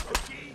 Okay.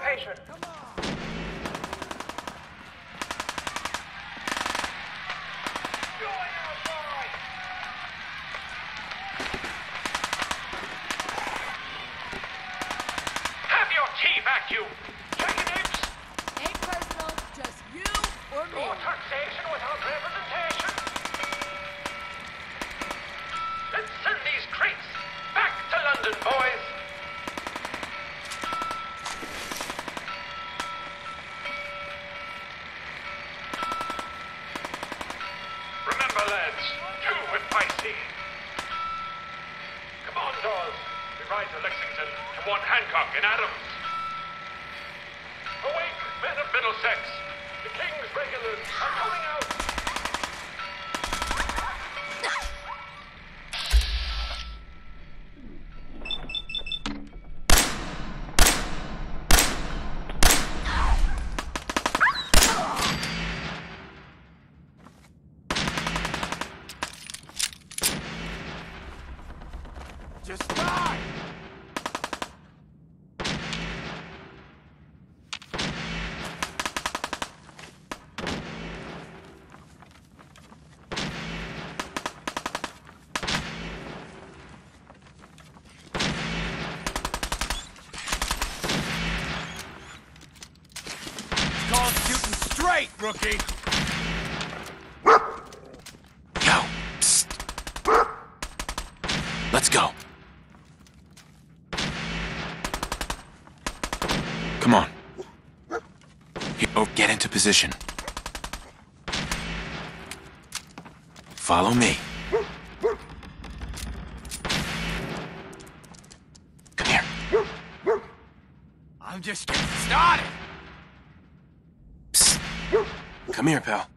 British occupation. Join ride to Lexington Hancock and Adams. Awake, men of Middlesex! The King's regulars are coming out! Just die! Shooting rookie! Yo, psst. Let's go. Come on. Here, oh, get into position. Follow me. Come here. I'm just getting started! Come here, pal.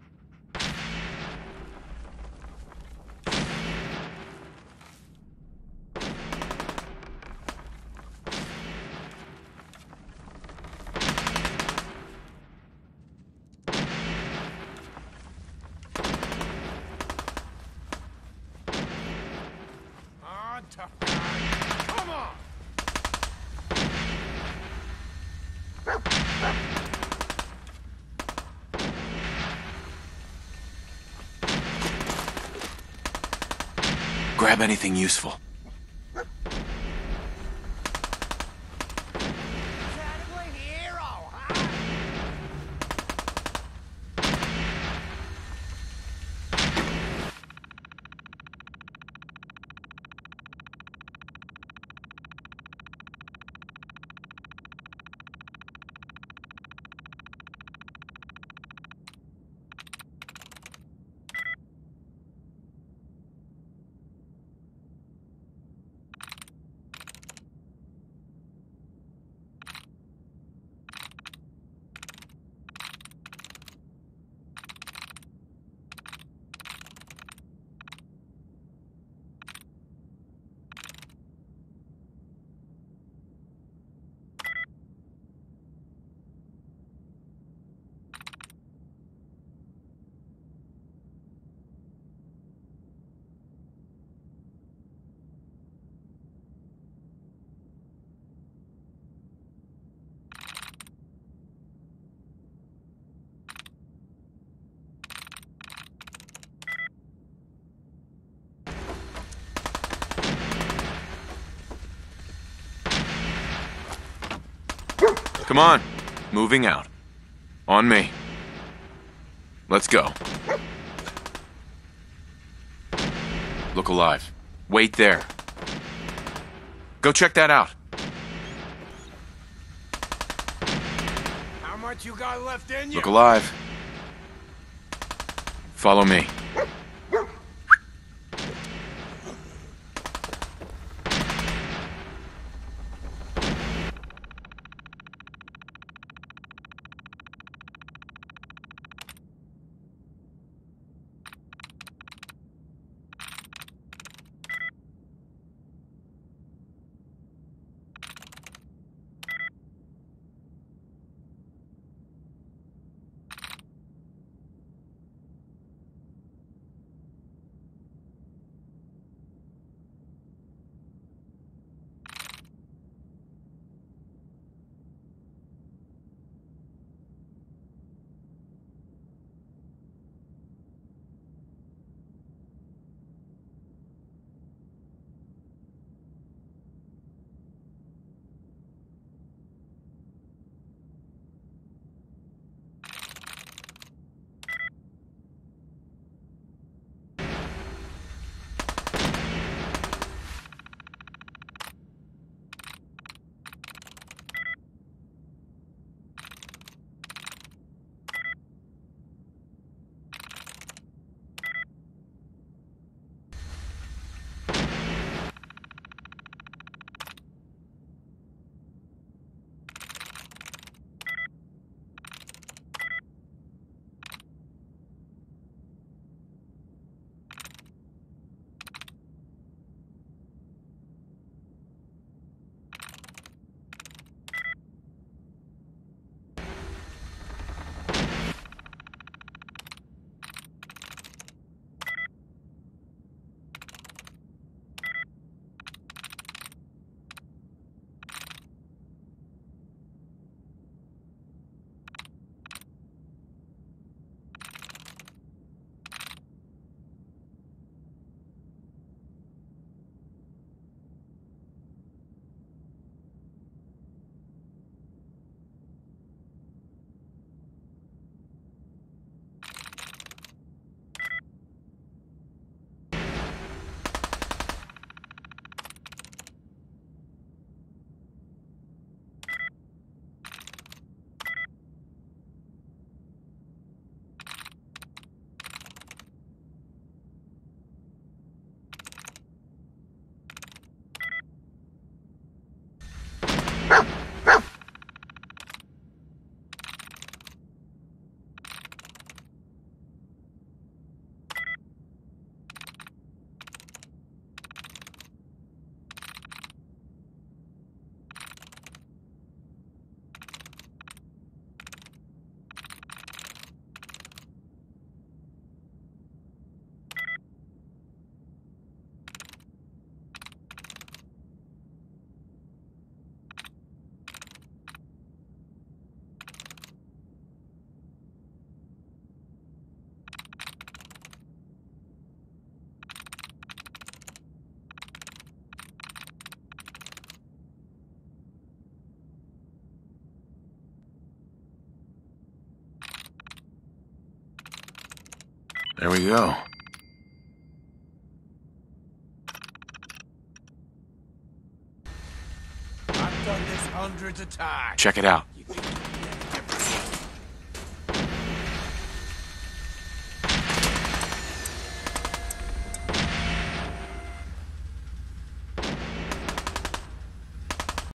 Grab anything useful. Come on. Moving out. On me. Let's go. Look alive. Wait there. Go check that out. How much you got left in you? Look alive. Follow me. There we go. I've done this hundreds of times. Check it out.